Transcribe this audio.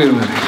Dziękujemy.